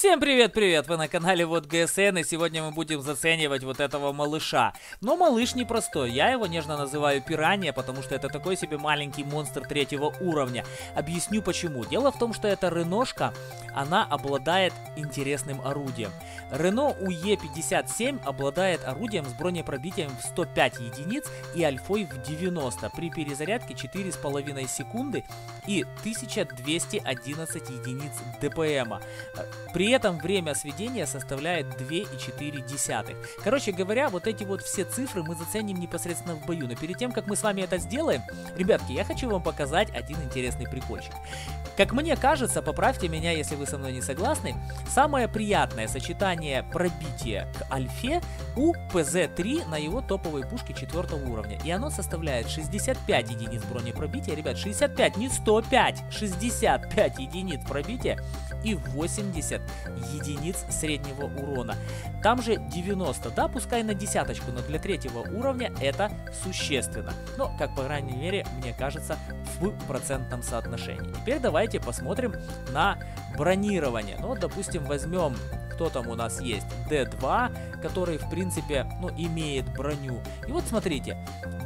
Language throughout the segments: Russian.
Всем привет-привет! Вы на канале Вот ГСН и сегодня мы будем заценивать вот этого малыша. Но малыш непростой, я его нежно называю пиранья, потому что это такой себе маленький монстр третьего уровня. Объясню почему. Дело в том, что эта реношка, она обладает интересным орудием. Рено UE57 обладает орудием с бронепробитием в 105 единиц и альфой в 90 при перезарядке 4,5 секунды и 1211 единиц ДПМа. При этом время сведения составляет 2,4. Короче говоря, вот эти вот все цифры мы заценим непосредственно в бою. Но перед тем, как мы с вами это сделаем, ребятки, я хочу вам показать один интересный прикольчик. Как мне кажется, поправьте меня, если вы со мной не согласны, самое приятное сочетание пробития к альфе у ПЗ-3 на его топовой пушке 4 уровня. И оно составляет 65 единиц бронепробития. Ребят, 65, не 105, 65 единиц пробития и 80 единиц среднего урона. Там же 90, да, пускай на десяточку, но для третьего уровня это существенно. Но, как по крайней мере, мне кажется, в процентном соотношении. Теперь давайте посмотрим на бронирование. Ну, допустим, возьмем кто там у нас есть? D2, который, в принципе, ну, имеет броню. И вот смотрите,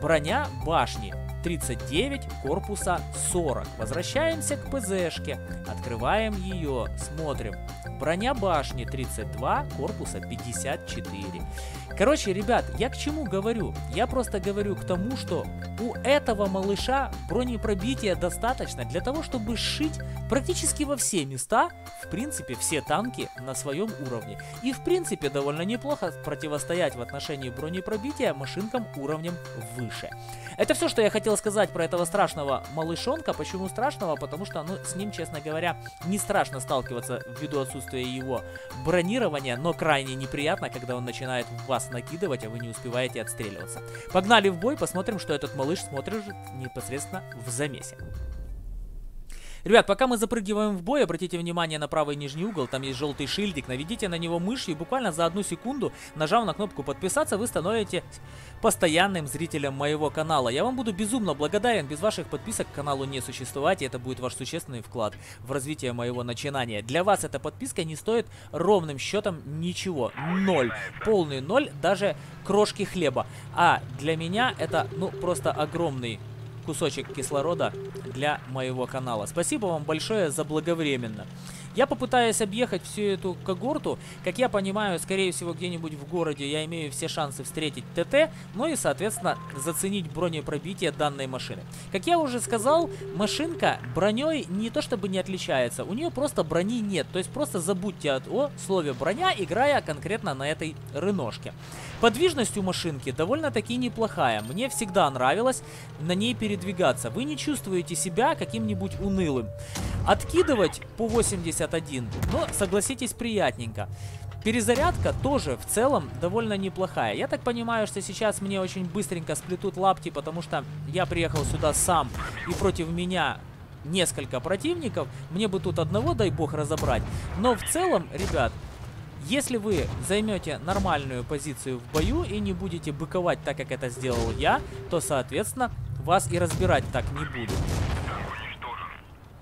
броня башни 39, корпуса 40. Возвращаемся к ПЗшке, открываем ее, смотрим. Броня башни 32, корпуса 54. Короче, ребят, я к чему говорю? Я просто говорю к тому, что у этого малыша бронепробития достаточно для того, чтобы сшить практически во все места, в принципе, все танки на своем уровне. И в принципе довольно неплохо противостоять в отношении бронепробития машинкам уровнем выше. Это все, что я хотел сказать про этого страшного малышонка. Почему страшного? Потому что, ну, с ним, честно говоря, не страшно сталкиваться ввиду отсутствия его бронирования, но крайне неприятно, когда он начинает вас накидывать, а вы не успеваете отстреливаться. Погнали в бой, посмотрим, что этот малыш смотрит непосредственно в замесе. Ребят, пока мы запрыгиваем в бой, обратите внимание на правый нижний угол, там есть желтый шильдик, наведите на него мышью и буквально за одну секунду, нажав на кнопку подписаться, вы становитесь постоянным зрителем моего канала. Я вам буду безумно благодарен, без ваших подписок каналу не существовать, и это будет ваш существенный вклад в развитие моего начинания. Для вас эта подписка не стоит ровным счетом ничего, ноль, полный ноль, даже крошки хлеба. А для меня это, ну, просто огромный кусочек кислорода для моего канала. Спасибо вам большое за благовременно. Я попытаюсь объехать всю эту когорту. Как я понимаю, скорее всего, где-нибудь в городе я имею все шансы встретить ТТ, ну и, соответственно, заценить бронепробитие данной машины. Как я уже сказал, машинка броней не то чтобы не отличается, у нее просто брони нет. То есть просто забудьте о слове броня, играя конкретно на этой рыношке. Подвижность у машинки довольно-таки неплохая. Мне всегда нравилось на ней передвигаться. Вы не чувствуете себя каким-нибудь унылым. Откидывать по 81, но, согласитесь, приятненько. Перезарядка тоже в целом довольно неплохая. Я так понимаю, что сейчас мне очень быстренько сплетут лапти, потому что я приехал сюда сам и против меня несколько противников. Мне бы тут одного, дай бог, разобрать. Но в целом, ребят, если вы займете нормальную позицию в бою и не будете быковать так, как это сделал я, то, соответственно, вас и разбирать так не будут.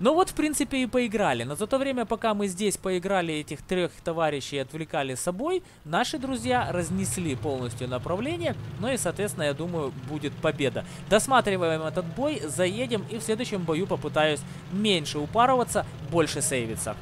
Ну вот, в принципе, и поиграли. Но за то время, пока мы здесь поиграли этих трех товарищей и отвлекали собой, наши друзья разнесли полностью направление. Ну и, соответственно, я думаю, будет победа. Досматриваем этот бой, заедем и в следующем бою попытаюсь меньше упарываться, больше сейвиться.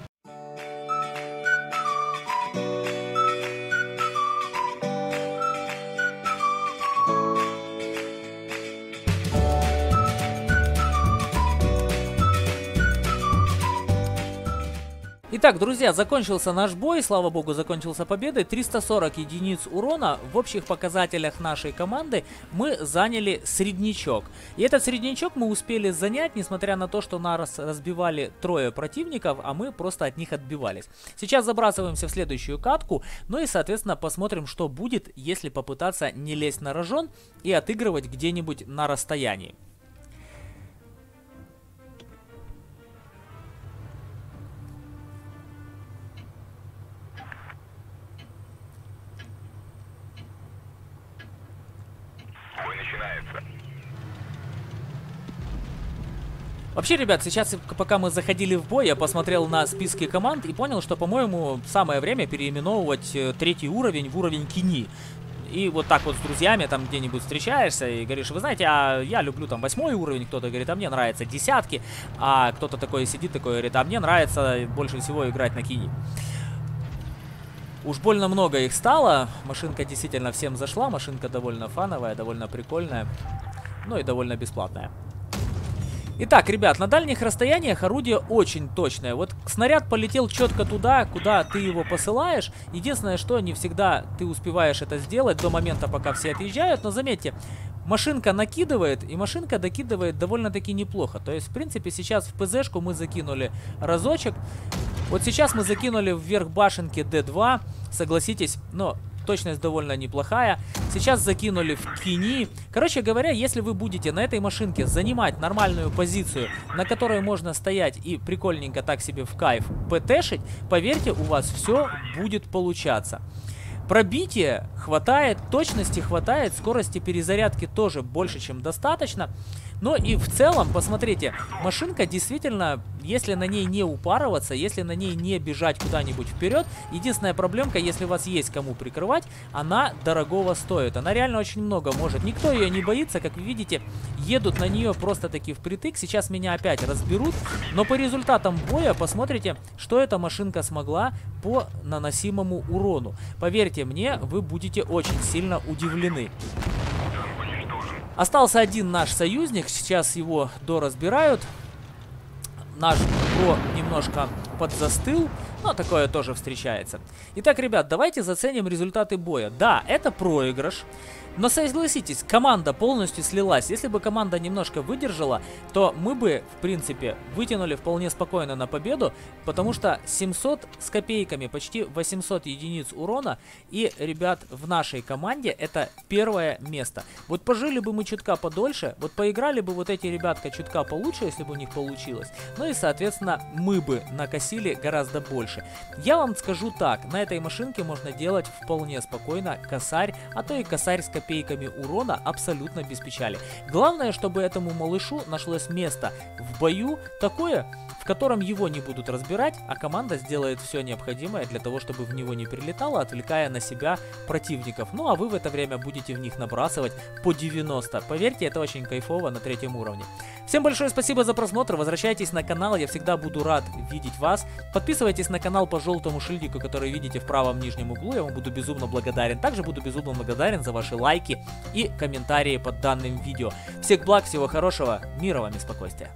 Итак, друзья, закончился наш бой, слава богу, закончился победой. 340 единиц урона в общих показателях нашей команды мы заняли среднячок. И этот среднячок мы успели занять, несмотря на то, что нас разбивали трое противников, а мы просто от них отбивались. Сейчас забрасываемся в следующую катку, ну и, соответственно, посмотрим, что будет, если попытаться не лезть на рожон и отыгрывать где-нибудь на расстоянии. Вообще, ребят, сейчас, пока мы заходили в бой, я посмотрел на списки команд и понял, что, по-моему, самое время переименовывать э, третий уровень в уровень Кини. И вот так вот с друзьями там где-нибудь встречаешься и говоришь, вы знаете, а я люблю там восьмой уровень, кто-то говорит, а мне нравятся десятки, а кто-то такой сидит такой говорит, а мне нравится больше всего играть на Кини. Уж больно много их стало, машинка действительно всем зашла, машинка довольно фановая, довольно прикольная, ну и довольно бесплатная. Итак, ребят, на дальних расстояниях орудие очень точное. Вот снаряд полетел четко туда, куда ты его посылаешь. Единственное, что не всегда ты успеваешь это сделать до момента, пока все отъезжают. Но заметьте, машинка накидывает, и машинка докидывает довольно-таки неплохо. То есть, в принципе, сейчас в ПЗшку мы закинули разочек. Вот сейчас мы закинули вверх башенки D2. Согласитесь, но точность довольно неплохая. Сейчас закинули в кини. Короче говоря, если вы будете на этой машинке занимать нормальную позицию, на которой можно стоять и прикольненько так себе в кайф ПТшить, поверьте, у вас все будет получаться. Пробития хватает, точности хватает, скорости перезарядки тоже больше, чем достаточно. Но и в целом, посмотрите, машинка действительно, если на ней не упарываться, если на ней не бежать куда-нибудь вперед, единственная проблемка, если у вас есть кому прикрывать, она дорогого стоит. Она реально очень много может. Никто ее не боится, как вы видите, едут на нее просто-таки впритык. Сейчас меня опять разберут, но по результатам боя посмотрите, что эта машинка смогла по наносимому урону. Поверьте мне, вы будете очень сильно удивлены. Остался один наш союзник, сейчас его доразбирают. Наш про немножко подзастыл, но такое тоже встречается. Итак, ребят, давайте заценим результаты боя. Да, это проигрыш. Но согласитесь, команда полностью слилась. Если бы команда немножко выдержала, то мы бы, в принципе, вытянули вполне спокойно на победу, потому что 700 с копейками, почти 800 единиц урона, и, ребят, в нашей команде это первое место. Вот пожили бы мы чутка подольше, вот поиграли бы вот эти ребятка чутка получше, если бы у них получилось, ну и, соответственно, мы бы накосили гораздо больше. Я вам скажу так, на этой машинке можно делать вполне спокойно косарь, а то и косарь с копейками урона абсолютно без печали. Главное, чтобы этому малышу нашлось место в бою такое, в котором его не будут разбирать, а команда сделает все необходимое для того, чтобы в него не прилетало, отвлекая на себя противников. Ну а вы в это время будете в них набрасывать по 90. Поверьте, это очень кайфово на третьем уровне. Всем большое спасибо за просмотр, возвращайтесь на канал, я всегда буду рад видеть вас. Подписывайтесь на канал по желтому шильдику, который видите в правом нижнем углу, я вам буду безумно благодарен. Также буду безумно благодарен за ваши лайки и комментарии под данным видео. Всех благ, всего хорошего, мира вам и спокойствия.